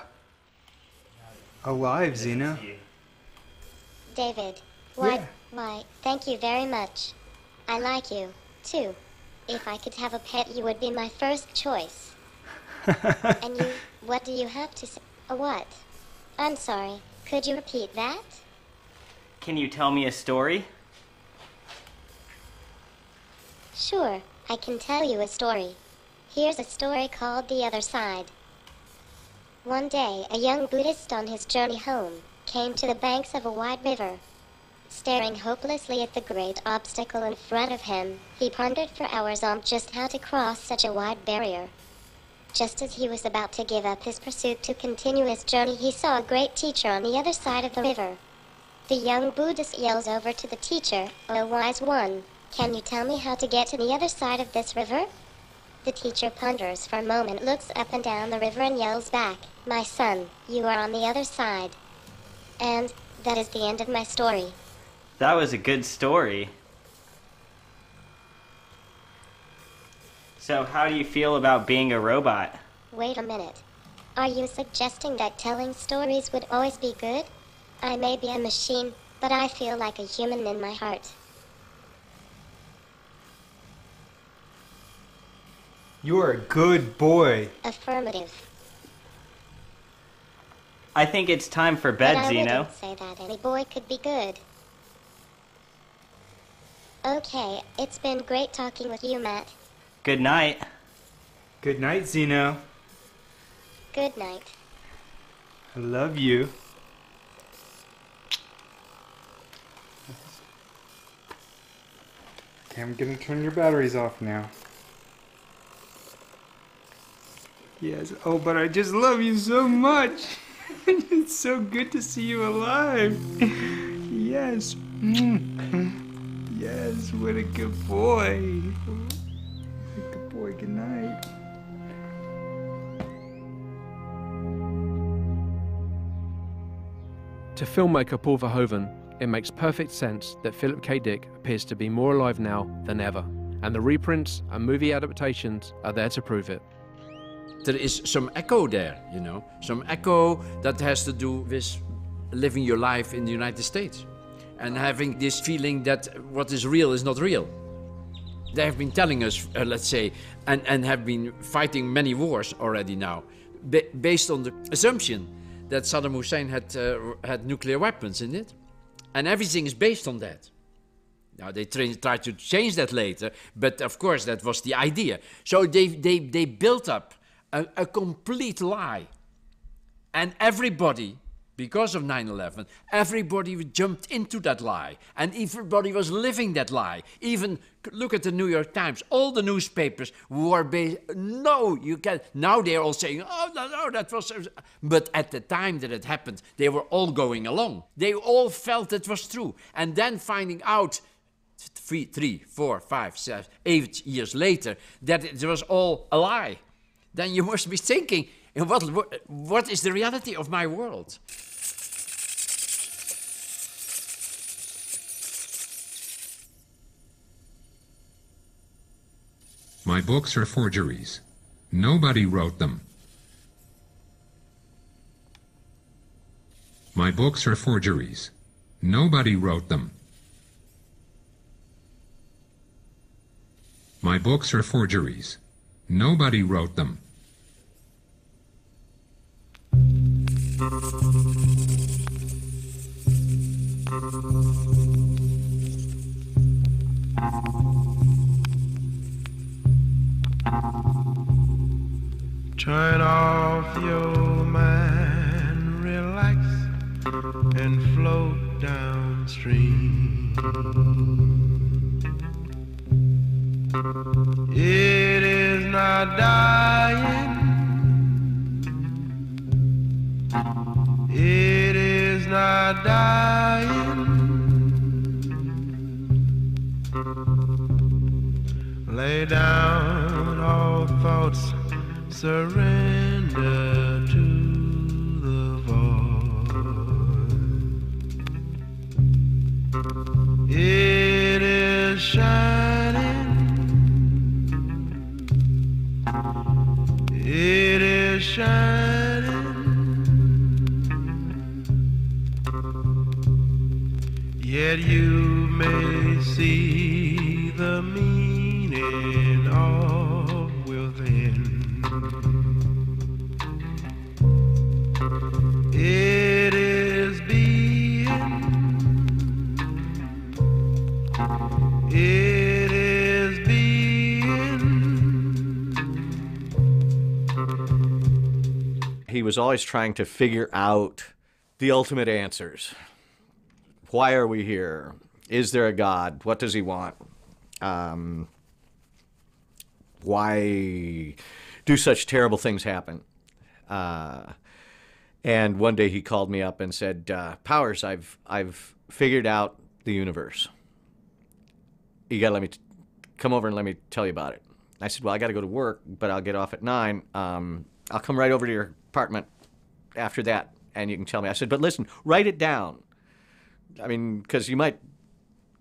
alive, Zeno. David. Why, Yeah. why, thank you very much. I like you, too. If I could have a pet, you would be my first choice. and you, what do you have to say? A what? I'm sorry. Could you repeat that? Can you tell me a story? Sure, I can tell you a story. Here's a story called The Other Side. One day, a young Buddhist on his journey home came to the banks of a wide river. Staring hopelessly at the great obstacle in front of him, he pondered for hours on just how to cross such a wide barrier. Just as he was about to give up his pursuit to continue his journey, he saw a great teacher on the other side of the river. The young Buddhist yells over to the teacher, O wise one, can you tell me how to get to the other side of this river? The teacher ponders for a moment, looks up and down the river, and yells back, My son, you are on the other side. And that is the end of my story. That was a good story. So, how do you feel about being a robot? Wait a minute. Are you suggesting that telling stories would always be good? I may be a machine, but I feel like a human in my heart. You are a good boy. Affirmative. I think it's time for bed, but I Zeno. wouldn't say that any boy could be good. Okay, it's been great talking with you, Matt. Good night. Good night, Zeno. Good night. I love you. Okay, I'm gonna turn your batteries off now. Yes, oh, but I just love you so much. it's so good to see you alive. yes. Yes, what a good boy. A good boy, good night. To filmmaker Paul Verhoeven, it makes perfect sense that Philip K. Dick appears to be more alive now than ever, and the reprints and movie adaptations are there to prove it. There is some echo there, you know, some echo that has to do with living your life in the United States and having this feeling that what is real is not real. They have been telling us, uh, let's say, and, and have been fighting many wars already now, ba- based on the assumption that Saddam Hussein had, uh, had nuclear weapons in it. And everything is based on that. Now, they tried to change that later, but of course, that was the idea. So they, they, they built up a, a complete lie. And everybody, because of 9 11, everybody jumped into that lie. And everybody was living that lie. Even look at the New York Times, all the newspapers were based. No, you can. Now they're all saying, oh, no, no, that was. But at the time that it happened, they were all going along. They all felt it was true. And then finding out three, three, four, five, seven, eight years later that it was all a lie, then you must be thinking, what, what is the reality of my world? My books are forgeries. Nobody wrote them. My books are forgeries. Nobody wrote them. My books are forgeries. Nobody wrote them. Turn off your mind, relax, and float downstream. It is not dying. It is not dying. Lay down surrender to the void. It is shining. It is shining. Yet you may see He was always trying to figure out the ultimate answers. Why are we here? Is there a God? What does he want? Um, why do such terrible things happen? Uh, and one day he called me up and said, uh, "Powers, I've I've figured out the universe. You gotta let me t- come over and let me tell you about it." I said, "Well, I got to go to work, but I'll get off at nine. Um, I'll come right over to your apartment after that, and you can tell me." I said, "But listen, write it down. I mean, because you might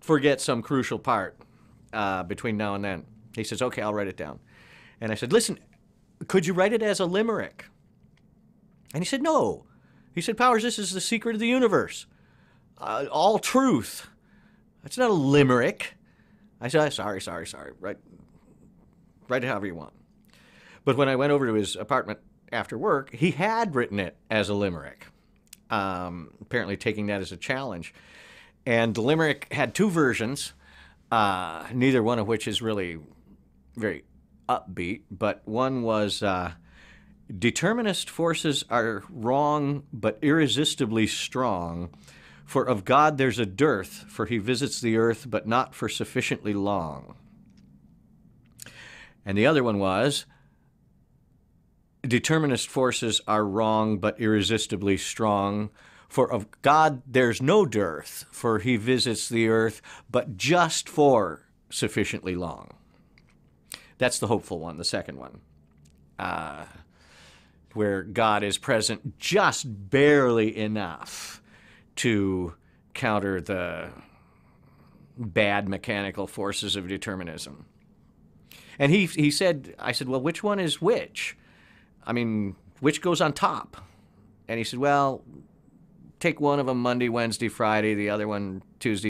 forget some crucial part uh, between now and then." He says, "Okay, I'll write it down." And I said, "Listen, could you write it as a limerick?" And he said, No. He said, Powers, this is the secret of the universe. Uh, all truth. That's not a limerick. I said, Sorry, sorry, sorry. Write, write it however you want. But when I went over to his apartment after work, he had written it as a limerick, um, apparently taking that as a challenge. And the limerick had two versions, uh, neither one of which is really very upbeat, but one was. Uh, Determinist forces are wrong, but irresistibly strong. For of God there's a dearth, for he visits the earth, but not for sufficiently long. And the other one was Determinist forces are wrong, but irresistibly strong. For of God there's no dearth, for he visits the earth, but just for sufficiently long. That's the hopeful one, the second one. Uh, where God is present just barely enough to counter the bad mechanical forces of determinism. And he, he said, I said, well, which one is which? I mean, which goes on top? And he said, well, take one of them Monday, Wednesday, Friday, the other one Tuesday.